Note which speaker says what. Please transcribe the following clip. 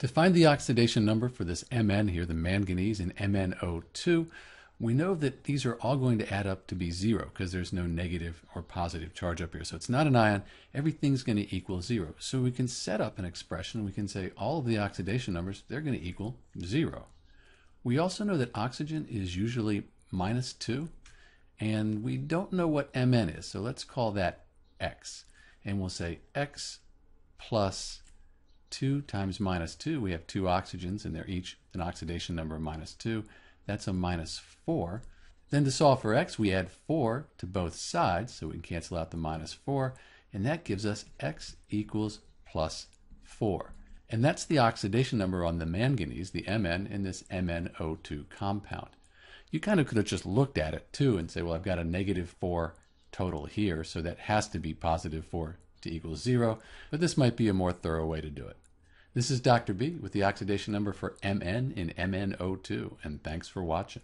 Speaker 1: To find the oxidation number for this Mn here, the manganese in MnO2, we know that these are all going to add up to be zero because there's no negative or positive charge up here. So it's not an ion, everything's going to equal zero. So we can set up an expression, we can say all of the oxidation numbers, they're going to equal zero. We also know that oxygen is usually minus two, and we don't know what Mn is, so let's call that X. And we'll say X plus 2 times minus 2, we have two oxygens and they're each an oxidation number of minus 2. That's a minus 4. Then to solve for x, we add 4 to both sides, so we can cancel out the minus 4, and that gives us x equals plus 4. And that's the oxidation number on the manganese, the Mn, in this MnO2 compound. You kind of could have just looked at it too and say, well, I've got a negative 4 total here, so that has to be positive 4 to equal 0, but this might be a more thorough way to do it. This is Dr. B with the oxidation number for Mn in MnO2, and thanks for watching.